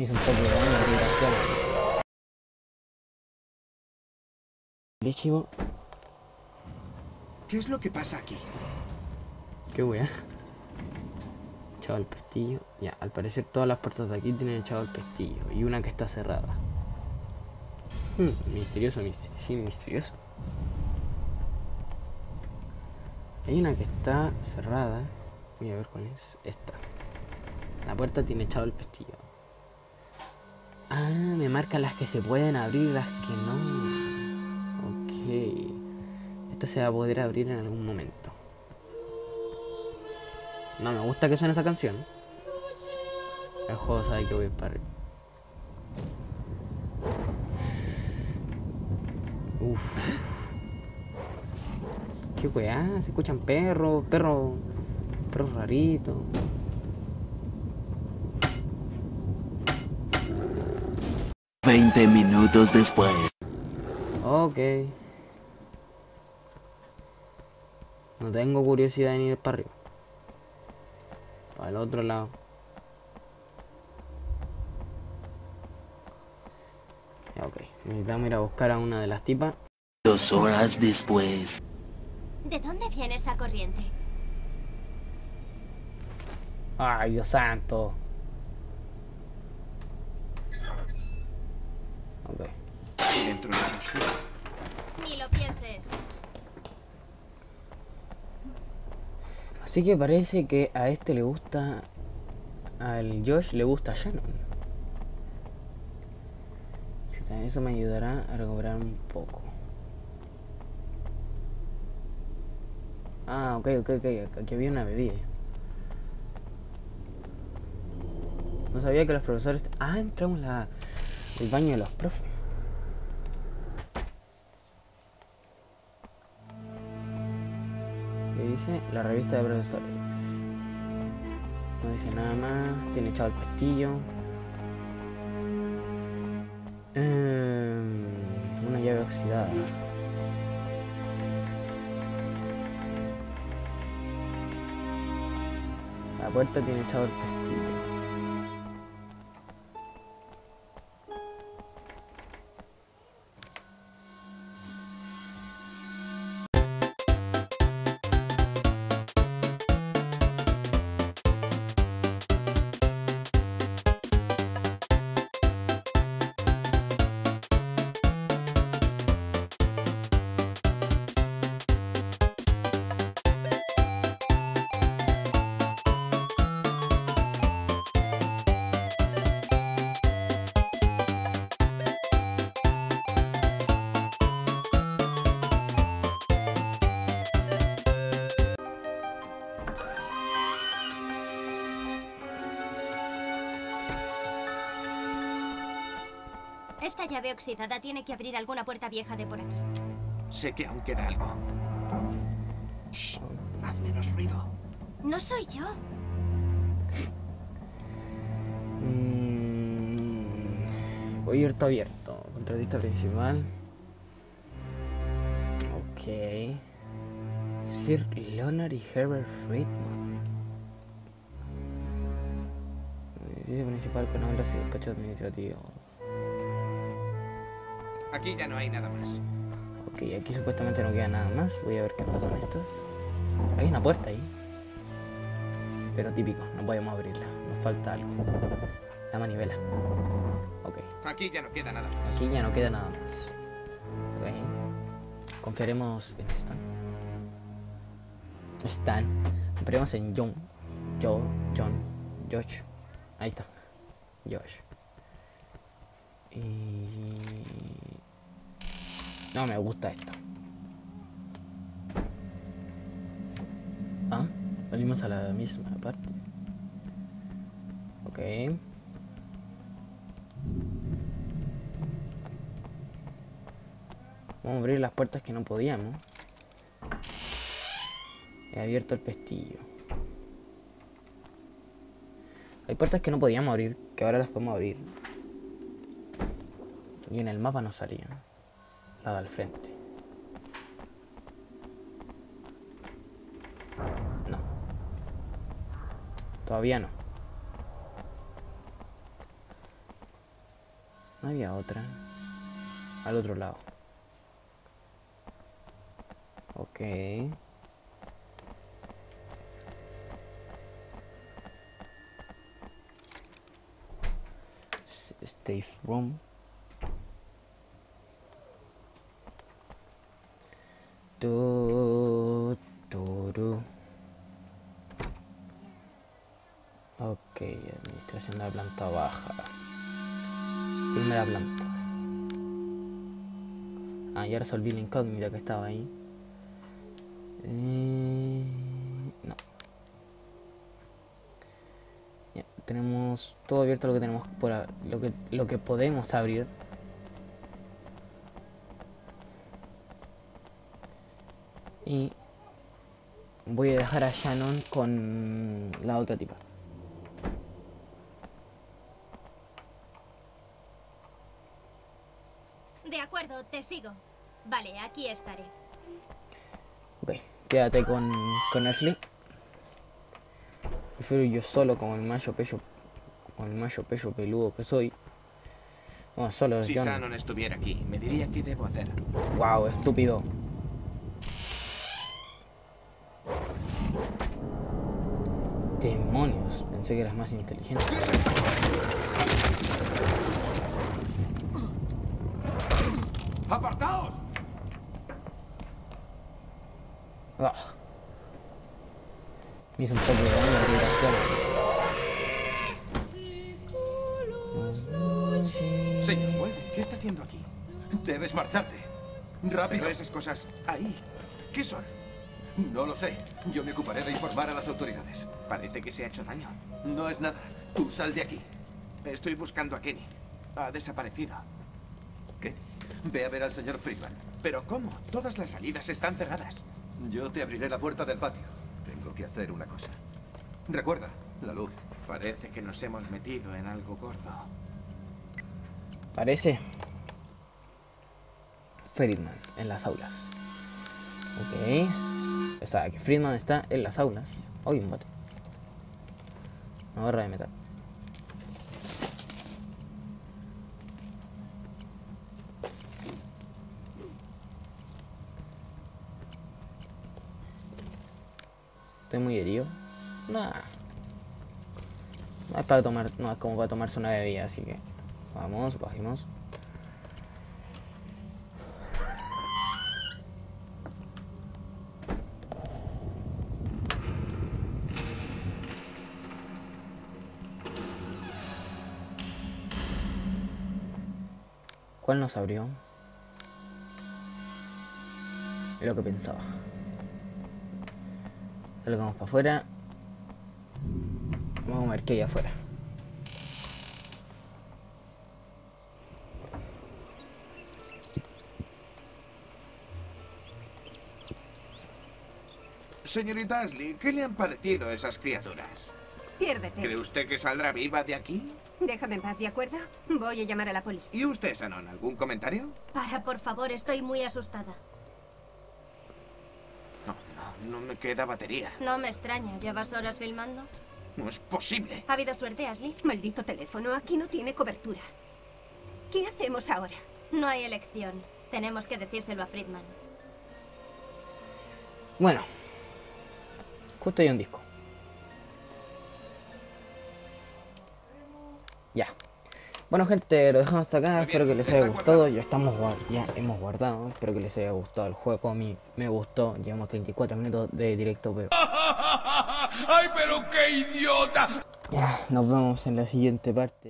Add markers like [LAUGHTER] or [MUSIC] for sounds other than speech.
Me hizo un poco de daño, desgraciado. Buenísimo. ¿Qué es lo que pasa aquí? Qué wea. Echado el pestillo. Ya, al parecer todas las puertas de aquí tienen echado el pestillo. Y una que está cerrada. Hmm, misterioso, misterioso. Sí, misterioso. Hay una que está cerrada. Voy a ver cuál es. Esta. La puerta tiene echado el pestillo. Ah, me marcan las que se pueden abrir las que no. Ok. Esta se va a poder abrir en algún momento. No me gusta que suene esa canción. El juego sabe que voy para arriba. Uf. Qué weá, se escuchan perros, perros, perros raritos. Veinte minutos después. Ok. No tengo curiosidad en ir para arriba. Para el otro lado. Ok. Necesitamos ir a buscar a una de las tipas. Dos horas después. ¿De dónde viene esa corriente? Ay, Dios santo. Ok. Dentro de la oscura. Ni lo pienses. Así que parece que a este le gusta. Al Josh le gusta a Shannon. Así que Eso me ayudará a recuperar un poco. Ah, ok, ok, ok. Aquí había una bebida. No sabía que los profesores. Ah, entramos en la... el baño de los profes. ¿Qué dice? La revista de profesores. No dice nada más. Tiene echado el pestillo. Em, una llave oxidada. La puerta tiene echado el pestillo. Esta llave oxidada tiene que abrir alguna puerta vieja de por aquí. Sé que aún queda algo. Shh, haz menos ruido. No soy yo. Mm, Abierto, abierto. Contratista principal. Ok. Sir Leonard y Herbert Friedman. Edificio principal con obras y despacho administrativo. Aquí ya no hay nada más. Ok, aquí supuestamente no queda nada más. Voy a ver qué pasa con estos. Hay una puerta ahí. Pero típico, no podemos abrirla. Nos falta algo. La manivela. Ok. Aquí ya no queda nada más. Aquí ya no queda nada más. Ok. Confiaremos en Stan. Stan. Confiaremos en John. Joe. John. Josh. Ahí está. Josh. Y... No me gusta esto. Ah, volvimos a la misma parte. Ok. Vamos a abrir las puertas que no podíamos. He abierto el pestillo. Hay puertas que no podíamos abrir, que ahora las podemos abrir. Y en el mapa no salían. La del frente. No. Todavía no. Había otra. Al otro lado. Ok. Safe room. Tu. Ok, administración de la planta baja. Primera planta. Ah, ya resolví la incógnita que estaba ahí. Eh, no. Ya, tenemos todo abierto lo que tenemos por lo que lo que podemos abrir. Y voy a dejar a Shannon con la otra tipa. De acuerdo, te sigo. Vale, aquí estaré. Ok, quédate con, con Ashley. Prefiero yo solo con el mayo pecho con el mayo pecho peludo que soy. No, solo Si. Shannon estuviera aquí, me diría qué debo hacer. Wow, estúpido. Demonios, pensé que eras más inteligente. ¡Apartaos! Ah. Me hizo un poco de daño la vibración. Señor Walden, ¿qué está haciendo aquí? Debes marcharte. Rápido. Pero esas cosas ahí, ¿qué son? No lo sé. Yo me ocuparé de informar a las autoridades. Parece que se ha hecho daño. No es nada. Tú sal de aquí. Estoy buscando a Kenny. Ha desaparecido. ¿Qué? Ve a ver al señor Friedman. ¿Pero cómo? Todas las salidas están cerradas. Yo te abriré la puerta del patio. Tengo que hacer una cosa. Recuerda, la luz. Parece que nos hemos metido en algo gordo. Parece. Friedman en las aulas. Ok. O sea, que Friedman está en las aulas. Hoy un bote. Una barra de metal. Estoy muy herido. Nah. No es para tomar, no es como para tomarse una bebida, así que vamos, bajemos. ¿Cuál nos abrió? Lo que pensaba. Salgamos para afuera. Vamos a ver qué hay afuera. Señorita Ashley, ¿qué le han parecido esas criaturas? Piérdete. ¿Cree usted que saldrá viva de aquí? Déjame en paz, ¿de acuerdo? Voy a llamar a la poli. ¿Y usted, Shannon, algún comentario? Para, por favor, estoy muy asustada. No, no, no me queda batería. No me extraña, ¿llevas horas filmando? No es posible. ¿Ha habido suerte, Ashley? Maldito teléfono, aquí no tiene cobertura. ¿Qué hacemos ahora? No hay elección. Tenemos que decírselo a Friedman. Bueno. Justo hay un disco. Ya. Bueno gente, lo dejamos hasta acá, espero que les haya gustado, guardado. ya estamos ya hemos guardado, espero que les haya gustado el juego, a mí me gustó, llevamos 34 minutos de directo, pero [LAUGHS] ¡Ay, pero qué idiota! ya, nos vemos en la siguiente parte.